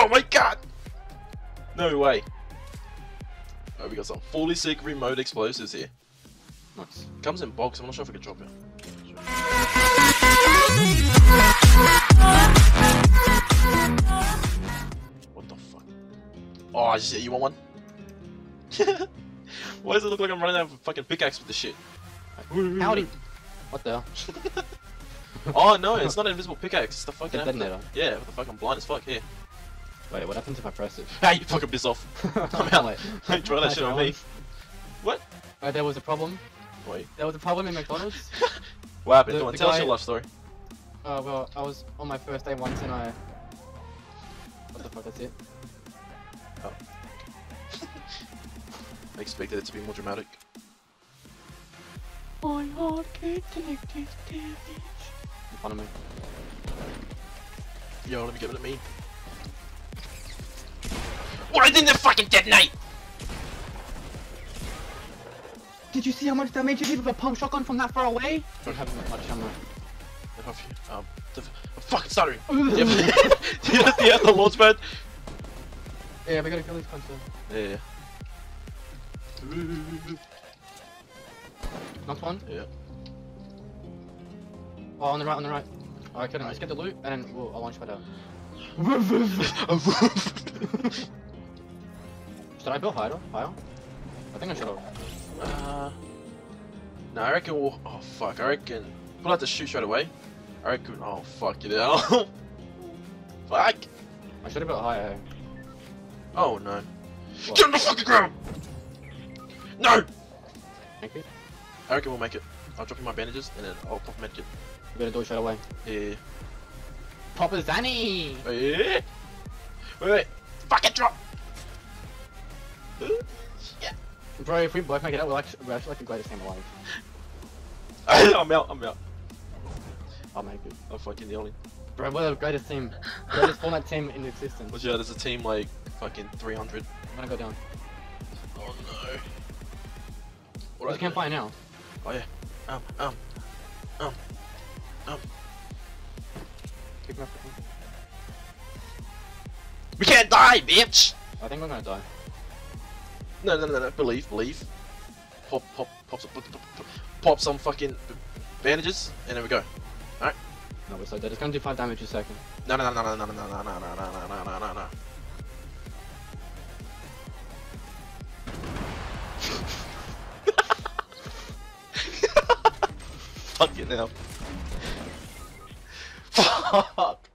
Oh my god! No way. Oh, we got some fully sick remote explosives here. Nice. Comes in box, I'm not sure if I can drop it. What the fuck? Oh shit, you want one? Why does it look like I'm running out of a fucking pickaxe with this shit? Howdy. What the hell? Oh no, it's not an invisible pickaxe, it's the fucking The detonator. Yeah, what the fuck, I'm blind as fuck, here. Wait, what happens if I press it? Hey, you fucking piss off. I'm out. Wait. Don't try that shit on me. What? Wait, there was a problem. Wait. There was a problem in McDonald's. What happened? The- Come on, the tell us your life story. Uh, well, I was on my first day once and I. What the fuck? That's it. I expected it to be more dramatic. My heart can't take this damage. In front of me. Yo, let me give it to me. Why didn't it fucking detonate? Did you see how much damage you did with a pump shotgun from that far away? Don't have much ammo. Get off you. Um, the f- I'm fucking stuttering. Do you have, do you have, do the launch pad? Yeah, we gotta kill this console. Yeah. Knocked one. Yeah. Oh, on the right, on the right. Alright, kill him. Let's get the loot and then we'll, I'll launch pad out. Should I build higher? Higher? I think I should have. uh, no, I reckon we'll. Oh fuck, I reckon. We'll have to shoot straight away. I reckon. Oh fuck it out. fuck. I should have built higher. hey. Oh no. What? Get on the fucking ground! No! Thank you. I reckon we'll make it. I'll drop you my bandages and then I'll pop a medkit. We're gonna do it straight away. Yeah. Papa Zanny! Oh, yeah. Wait, wait. Fucking drop! Yeah. Bro, if we both make it out, we're actually, we're actually like the greatest team alive. I'm out, I'm out. I'll make it. I'm fucking yelling. Bro, we're the greatest team. greatest Fortnite team in existence. But yeah, there's a team like fucking 300. I'm gonna go down. Oh no. What What you can't find now. Oh yeah. Um, um, um, um. Pick me up. We can't die, bitch! I think we're gonna die. No, no, no, no. Believe, believe. Pop, pop, pop, some, pop, pop, pop, pop some fucking bandages, and there we go. Alright. No, we're so dead. It's gonna do 5 damage a second. No, no, no, no, no, no, no, no, no, no, no, no, no, no, no. Fucking hell. Fuck.